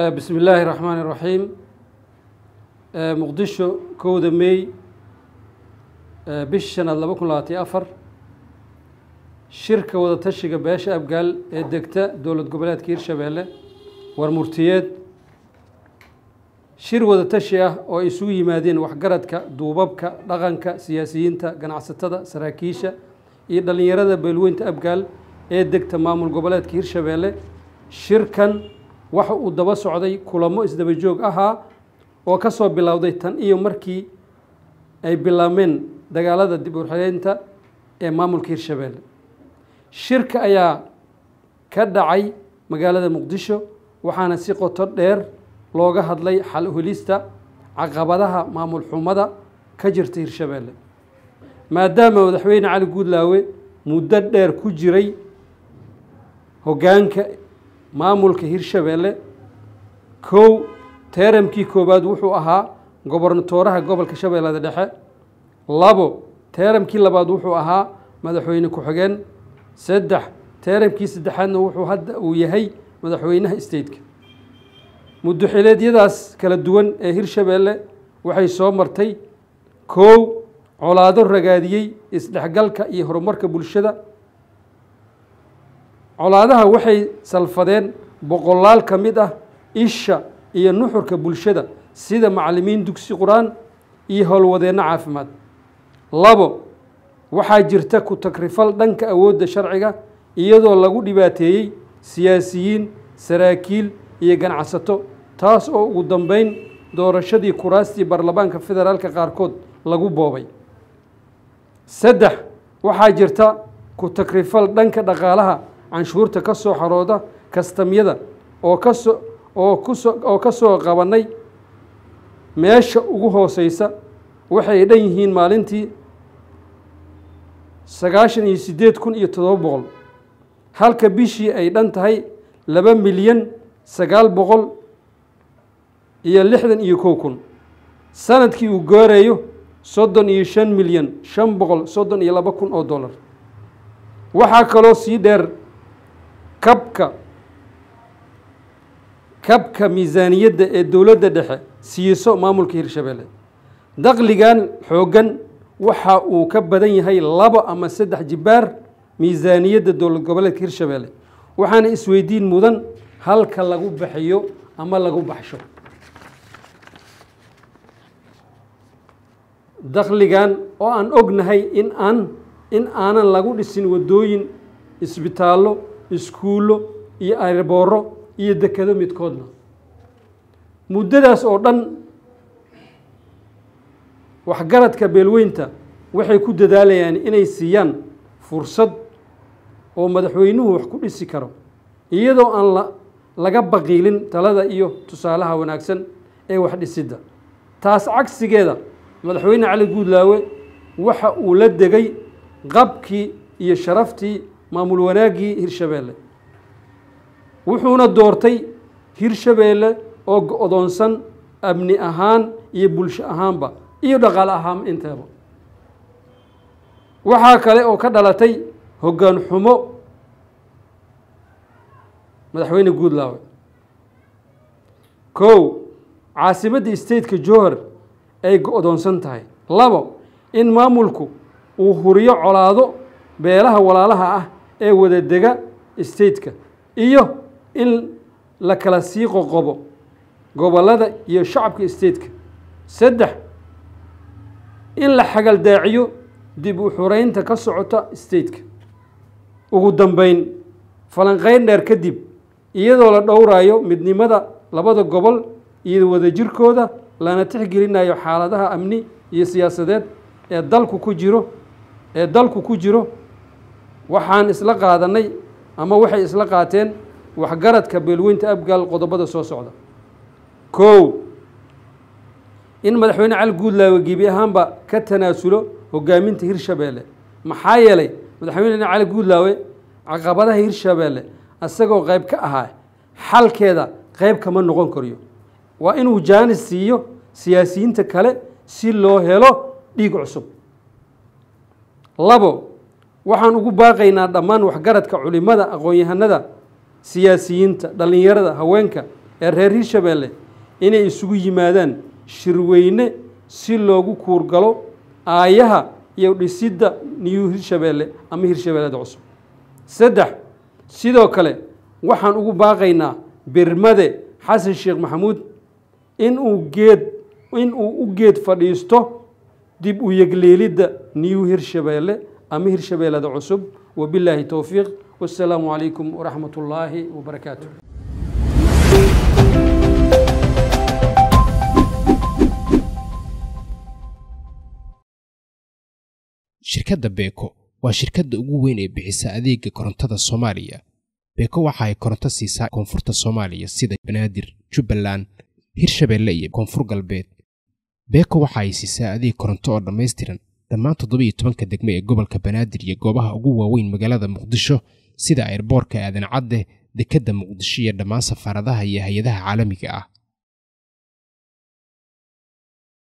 bismi illaahi raxmaan iraxiim muqdisho kowda mey bishi shanaad laba kun labaatiyo afar. Shirka wada tashiga beesha abgaal ee degta dowlad goboleedka hirshabeelle war murtiyeed. Shir wada tashi ah oo ay isugu yimaadeen waxgaradka duubabka dhaqanka siyaasiyiinta ganacsatada saraakiisha iyo dhallinyarada beelweynta abgaal ee degta maamul goboleedka hirshabeelle shirkan waxa uu daba socday kulamo isdaba joog ahaa oo ka soo bilowday tan iyo markii ay bilaabmeen dagaalada dib uxeleynta ee maamulka hirshabeelle shirka ayaa ka dhacay magaalada muqdisho waxaana si qoto dheer looga hadlay xal helista caqabadaha maamul xumada ka jirta hirshabeelle maadaama madaxweyne cali guudlaawe muddo dheer ku jiray hoggaanka maamulka hirshabeelle kow teeramkii koowaad wuxuu ahaa gobernatooraha gobolka shabeellada dhexe. Labo teeramkii labaad wuxuu ahaa madaxweyne ku-xigeen. Saddex teeramkii saddexaadna wuxuu hadda uu yahay madaxweynaha stateka. Muddoxileedyadaas kala duwan ee hirshabeelle waxay soo martay. Kow colaado ragaadiyey isdhexgalka iyo horumarka bulshada colaadaha waxay salfadeen boqolaal ka mid ah isha iyo nuxurka bulshada sida macallimiin dugsi qur'aan iyo howlwadeenno caafimaad. Labo waxaa jirta ku takrifal dhanka awoodda sharciga iyadoo lagu dhibaateeyey siyaasiyiin saraakiil iyo ganacsato taas oo ugu dambeyn doorashadii kuraastii baarlamaanka federaalka qaarkood lagu boobay. Saddex waxaa jirta ku takrifal dhanka dhaqaalaha canshuurta ka soo xarooda kastamyada oo ka soo oo ku soo oo ka soo qabanay meesha ugu hooseysa waxay dhan yihiin maalintii sagaashan iyo siddeed kun iyo toddoba boqol. Halka bishii ay dhan tahay laba milyan sagaal boqol iyo lixdan iyo kow kun sannadkii uu gooreeyo soddon iyo shan milyan shan boqol soddon iyo laba kun oo dollar. Waxaa kaloo sii dheer kabka kabka miisaaniyadda ee dowladda dhexe siiso maamulka hirshabeelle. Daqligan xooggan waxa uu ka badan yahay laba ama saddex jibaar miisaaniyadda dowlad goboleedka hirshabeelle. Waxaana isweydiin mudan halka lagu bixiyo ama lagu baxsho. Dakhligan oo aan ognahay in aan in aanan lagu dhisin waddooyin isbitaallo iskuullo iyo aybooro iyo dekado midkoodna. Muddadaas oo dhan waxgaradka beelweynta waxay ku dadaalayaan inay siiyaan fursad oo madaxweynuhu wax ku dhisi karo iyadoo aan la laga baqiilin talada iyo tusaalaha wanaagsan ee wax dhisidda. Taas cagsigeeda madaxweyne cali guudlaawe waxa uu la degay qabkii iyo sharaftii maamul wanaaggii hirshabeelle. Wuxuuna doortay hirshabeelle oo go-doonsan amni ahaan iyo bulsho ahaanba iyo dhaqaale ahaan inteeba. Waxaa kale oo ka dhalatay hoggaan xumo. Madaxweyne guudlaawe. Kow caasimadda stateka jowhar ay go-doonsan tahay. Labo in maamulku uu huriyo colaado beelaha walaalaha ah ee wada dega stateka iyo in la kala sii qoqobo gobollada iyo shacabka stateka. Saddex in la xagaldaaciyo dib u xureynta ka socota stateka. Ugu dambeyn falanqeyn dheer kadib iyadoo la dhowrayo midnimada labada gobol iyo wadajirkooda lana tixgelinayo xaaladaha amni iyo siyaasadeed ee dalku ku jiro ee dalku ku jiro waxaan isla qaadanay ama waxay isla qaateen waxgaradka beelweynta abgaal qodobada soo socda. Kow in madaxweyne cali guudlaawe gebi ahaanba ka tanaasulo hogaaminta hirshabeelle maxaa yeelay madaxweyne cali guudlaawe caqabadaha hirshabeelle isagoo qayb ka ahaa xalkeeda qayb kama noqon kariyo. Waa inuu jaanis siiyo siyaasiyiinta kale si loo helo dhiig cusub. Labo waxaan ugu baaqaynaa dhammaan waxgaradka culimada aqoon-yahanada siyaasiyiinta dhallinyarada haweenka ee reer hirshabeelle inay isugu yimaadaan shirweyne si loogu kuurgalo aayaha iyo dhisidda new hirshabeelle ama hirshabeellada cusub. Saddex sidoo kale waxaan ugu baaqaynaa birmade xasan sheekh maxamuud inuu geed inuu u geed fadhiisto dib u yegleelidda new hirshabeelle ama hirshabeellada cusub wabilaahi towfiiq wassalaamu calaykum waraxmat ullaahi wabarakaatu shirkadda beeko waa shirkadda ugu weyn ee bixisa adeega korontada soomaaliya. Beeko waxa ay koronto siisaa koonfurta soomaaliya sida banaadir jubbaland hirshabeelle iyo koonfur galbeed. Beeko waxa ay siisaa adeeg koronto oo dhammaystiran dhammaan toddoba iyo tobanka degme ee gobolka banaadir iyo goobaha ugu waaweyn magaalada muqdisho sida airboorka aadan cadde dekedda muqdisho iyo dhammaan safaaradaha iyo hay'adaha caalamiga ah